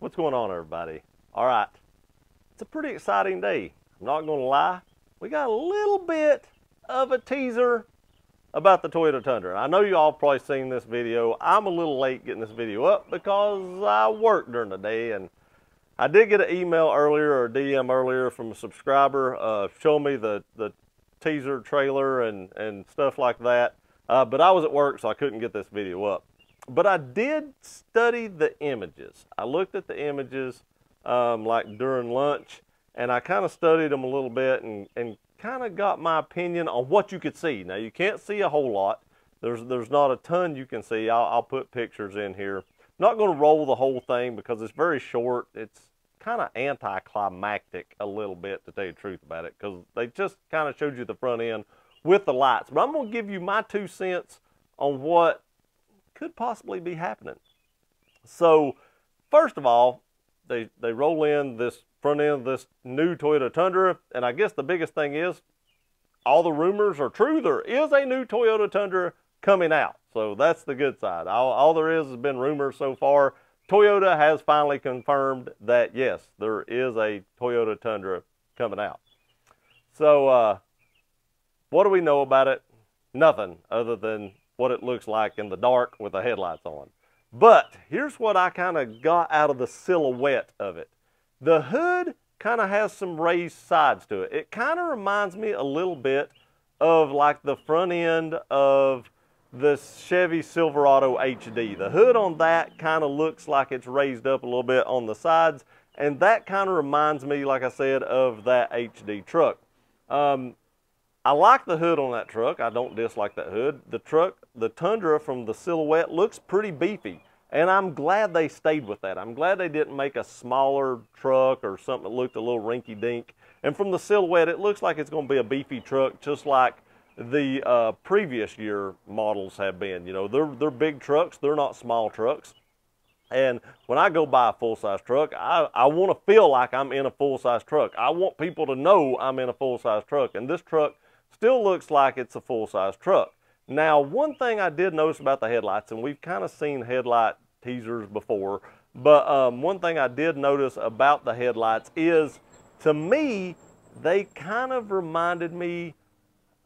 What's going on, everybody? All right, it's a pretty exciting day. I'm not going to lie. We got a little bit of a teaser about the Toyota Tundra. I know you all probably seen this video. I'm a little late getting this video up because I work during the day and I did get an email earlier or DM earlier from a subscriber uh, showing me the, the teaser trailer and, and stuff like that. Uh, but I was at work, so I couldn't get this video up but I did study the images. I looked at the images um, like during lunch, and I kind of studied them a little bit and, and kind of got my opinion on what you could see. Now you can't see a whole lot. There's there's not a ton you can see. I'll, I'll put pictures in here. Not going to roll the whole thing because it's very short. It's kind of anticlimactic a little bit to tell you the truth about it because they just kind of showed you the front end with the lights. But I'm going to give you my two cents on what could possibly be happening. So, first of all, they, they roll in this front end of this new Toyota Tundra, and I guess the biggest thing is all the rumors are true. There is a new Toyota Tundra coming out. So that's the good side. All, all there is has been rumors so far. Toyota has finally confirmed that yes, there is a Toyota Tundra coming out. So, uh, what do we know about it? Nothing other than what it looks like in the dark with the headlights on. But here's what I kind of got out of the silhouette of it. The hood kind of has some raised sides to it. It kind of reminds me a little bit of like the front end of the Chevy Silverado HD. The hood on that kind of looks like it's raised up a little bit on the sides, and that kind of reminds me, like I said, of that HD truck. Um, I like the hood on that truck. I don't dislike that hood. The truck, the Tundra from the silhouette looks pretty beefy. And I'm glad they stayed with that. I'm glad they didn't make a smaller truck or something that looked a little rinky dink. And from the silhouette, it looks like it's going to be a beefy truck, just like the uh, previous year models have been. You know, they're, they're big trucks, they're not small trucks. And when I go buy a full size truck, I, I want to feel like I'm in a full size truck. I want people to know I'm in a full size truck. And this truck still looks like it's a full-size truck. Now, one thing I did notice about the headlights, and we've kind of seen headlight teasers before, but um, one thing I did notice about the headlights is, to me, they kind of reminded me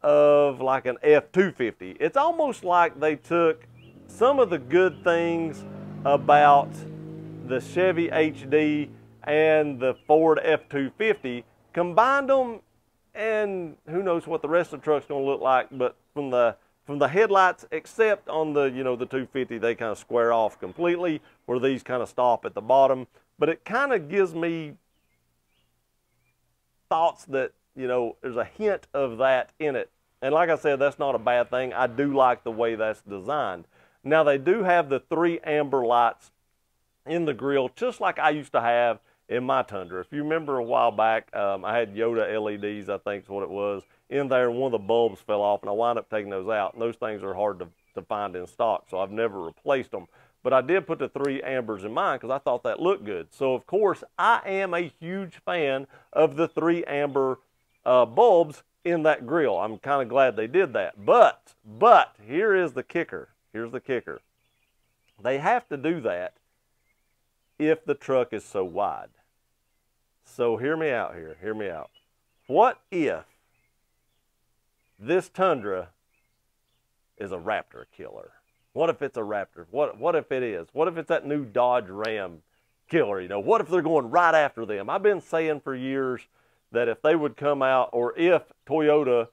of like an F-250. It's almost like they took some of the good things about the Chevy HD and the Ford F-250, combined them and who knows what the rest of the truck's going to look like. But from the from the headlights, except on the you know the 250, they kind of square off completely, where these kind of stop at the bottom. But it kind of gives me thoughts that you know there's a hint of that in it. And like I said, that's not a bad thing. I do like the way that's designed. Now they do have the three amber lights in the grill, just like I used to have in my Tundra. If you remember a while back, um, I had Yoda LEDs, I think is what it was, in there, one of the bulbs fell off, and I wound up taking those out. And those things are hard to, to find in stock, so I've never replaced them. But I did put the three ambers in mine because I thought that looked good. So, of course, I am a huge fan of the three amber uh, bulbs in that grill. I'm kind of glad they did that. But, but, here is the kicker. Here's the kicker. They have to do that if the truck is so wide. So hear me out here. Hear me out. What if this Tundra is a Raptor killer? What if it's a Raptor? What, what if it is? What if it's that new Dodge Ram killer? You know, what if they're going right after them? I've been saying for years that if they would come out, or if Toyota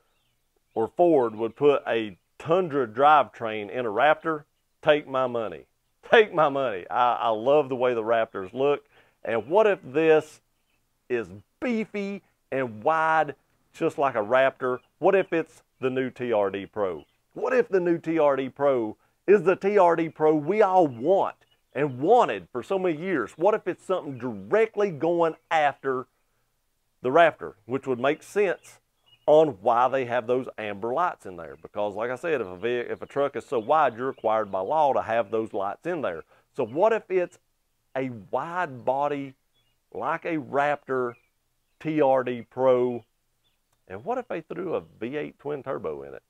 or Ford would put a Tundra drivetrain in a Raptor, take my money. Take my money. I, I love the way the Raptors look. And what if this is beefy and wide, just like a Raptor? What if it's the new TRD Pro? What if the new TRD Pro is the TRD Pro we all want and wanted for so many years? What if it's something directly going after the Raptor, which would make sense on why they have those amber lights in there. Because like I said, if a, if a truck is so wide, you're required by law to have those lights in there. So what if it's a wide body like a Raptor TRD Pro. And what if they threw a V8 twin turbo in it?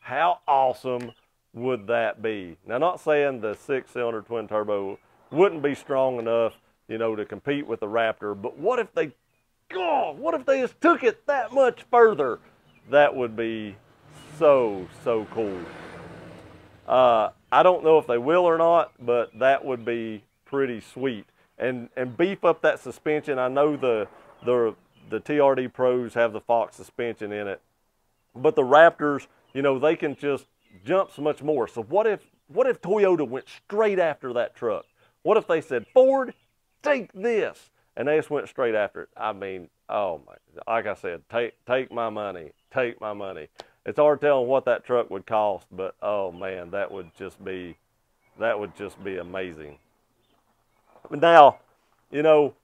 How awesome would that be? Now, not saying the six cylinder twin turbo wouldn't be strong enough, you know, to compete with the Raptor. But what if they, oh, what if they just took it that much further? That would be so, so cool. Uh, I don't know if they will or not, but that would be pretty sweet. And and beef up that suspension. I know the the the TRD Pros have the Fox suspension in it, but the Raptors, you know, they can just jump so much more. So what if what if Toyota went straight after that truck? What if they said, Ford, take this, and they just went straight after it? I mean, oh my, like I said, take take my money, take my money. It's hard telling what that truck would cost, but oh man, that would just be that would just be amazing. Now, you know,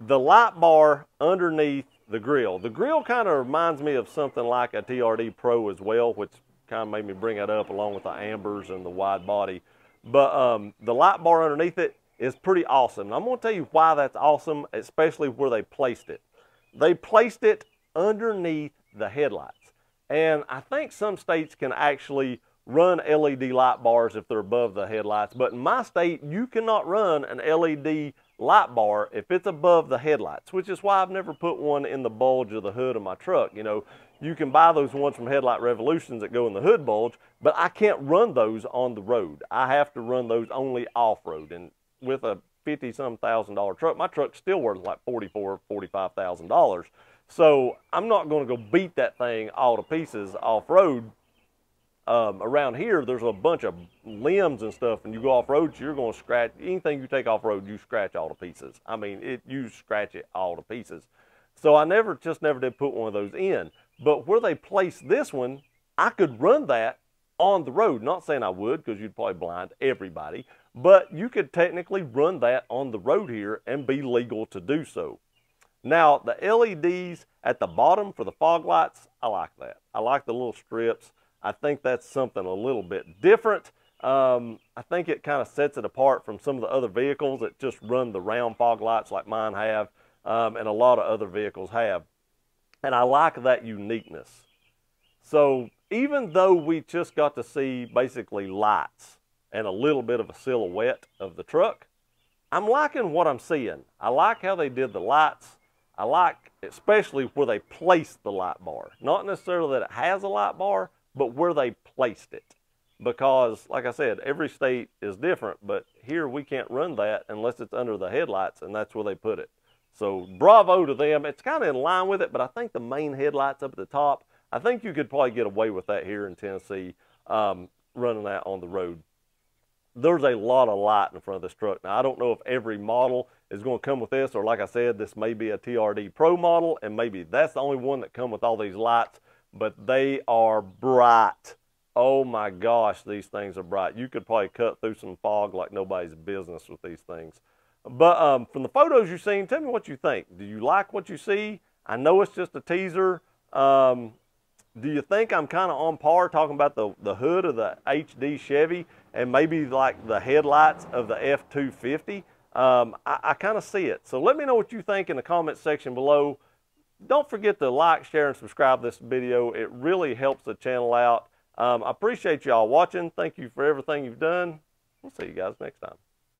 the light bar underneath the grill. The grill kind of reminds me of something like a TRD Pro as well, which kind of made me bring it up along with the ambers and the wide body. But um, the light bar underneath it is pretty awesome. And I'm going to tell you why that's awesome, especially where they placed it. They placed it underneath the headlights. And I think some states can actually run LED light bars if they're above the headlights. But in my state, you cannot run an LED light bar if it's above the headlights, which is why I've never put one in the bulge of the hood of my truck. You know, you can buy those ones from Headlight Revolutions that go in the hood bulge, but I can't run those on the road. I have to run those only off-road. And with a 50 some thousand dollar truck, my truck's still worth like 44, 45,000 dollars. So I'm not going to go beat that thing all to pieces off-road um, around here, there's a bunch of limbs and stuff, and you go off road, you're going to scratch anything you take off road. You scratch all to pieces. I mean, it you scratch it all to pieces. So I never just never did put one of those in. But where they placed this one, I could run that on the road. Not saying I would, because you'd probably blind everybody, but you could technically run that on the road here and be legal to do so. Now, the LEDs at the bottom for the fog lights, I like that. I like the little strips. I think that's something a little bit different. Um, I think it kind of sets it apart from some of the other vehicles that just run the round fog lights like mine have, um, and a lot of other vehicles have. And I like that uniqueness. So even though we just got to see basically lights and a little bit of a silhouette of the truck, I'm liking what I'm seeing. I like how they did the lights. I like especially where they placed the light bar. Not necessarily that it has a light bar, but where they placed it. Because, like I said, every state is different, but here we can't run that unless it's under the headlights, and that's where they put it. So, bravo to them. It's kind of in line with it, but I think the main headlights up at the top, I think you could probably get away with that here in Tennessee, um, running that on the road. There's a lot of light in front of this truck. Now, I don't know if every model is going to come with this, or like I said, this may be a TRD Pro model, and maybe that's the only one that come with all these lights but they are bright. Oh my gosh, these things are bright. You could probably cut through some fog like nobody's business with these things. But um, from the photos you've seen, tell me what you think. Do you like what you see? I know it's just a teaser. Um, do you think I'm kind of on par talking about the, the hood of the HD Chevy and maybe like the headlights of the F-250? Um, I, I kind of see it. So let me know what you think in the comment section below. Don't forget to like, share, and subscribe this video. It really helps the channel out. Um, I appreciate y'all watching. Thank you for everything you've done. We'll see you guys next time.